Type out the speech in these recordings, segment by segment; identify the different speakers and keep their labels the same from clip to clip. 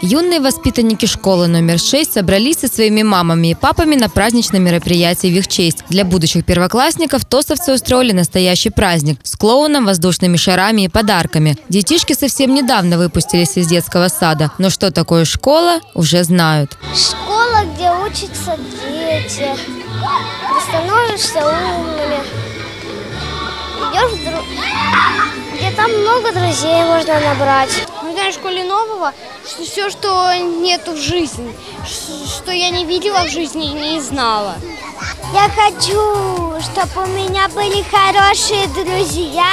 Speaker 1: Юные воспитанники школы номер 6 собрались со своими мамами и папами на праздничное мероприятие в их честь. Для будущих первоклассников тосовцы устроили настоящий праздник с клоуном, воздушными шарами и подарками. Детишки совсем недавно выпустились из детского сада, но что такое школа, уже знают.
Speaker 2: Школа, где учатся дети, где становишься умными. Идешь в дру... где там много друзей можно набрать.
Speaker 3: Мы знаем в школе нового, что все, что нету в жизни, что я не видела в жизни и не знала.
Speaker 2: Я хочу, чтобы у меня были хорошие друзья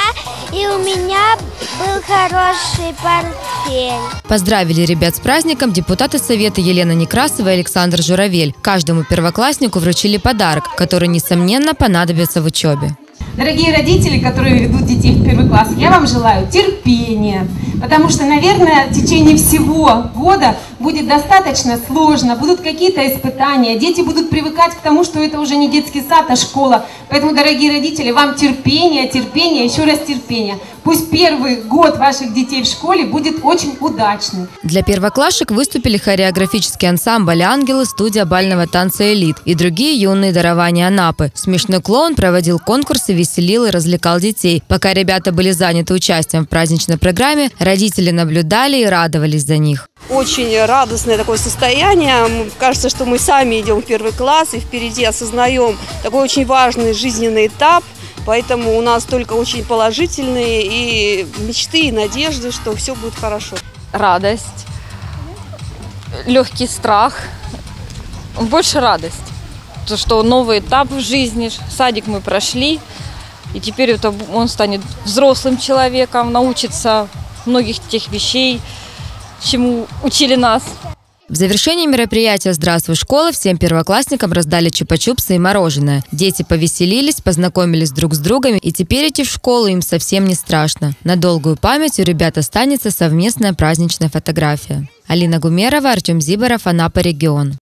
Speaker 2: и у меня был хороший портфель.
Speaker 1: Поздравили ребят с праздником депутаты Совета Елена Некрасова и Александр Журавель. Каждому первокласснику вручили подарок, который, несомненно, понадобится в учебе.
Speaker 4: Дорогие родители, которые ведут детей в первый класс, я вам желаю терпения, потому что, наверное, в течение всего года будет достаточно сложно, будут какие-то испытания, дети будут привыкать к тому, что это уже не детский сад, а школа. Поэтому, дорогие родители, вам терпения, терпения, еще раз терпения. Пусть первый год ваших детей в школе будет очень удачным.
Speaker 1: Для первоклашек выступили хореографический ансамбль «Ангелы», студия бального танца «Элит» и другие юные дарования Анапы. Смешной клоун проводил конкурсы, веселил и развлекал детей. Пока ребята были заняты участием в праздничной программе, родители наблюдали и радовались за них.
Speaker 5: Очень радостное такое состояние. Кажется, что мы сами идем в первый класс и впереди осознаем такой очень важный жизненный этап. Поэтому у нас только очень положительные и мечты, и надежды, что все будет хорошо.
Speaker 6: Радость, легкий страх, больше радость. То, что новый этап в жизни, садик мы прошли, и теперь это он станет взрослым человеком, научится многих тех вещей, чему учили нас.
Speaker 1: В завершении мероприятия «Здравствуй, школа» всем первоклассникам раздали чупа-чупсы и мороженое. Дети повеселились, познакомились друг с другом, и теперь идти в школу им совсем не страшно. На долгую память у ребят останется совместная праздничная фотография. Алина Гумерова, Артем Зиборов, Анапа, регион.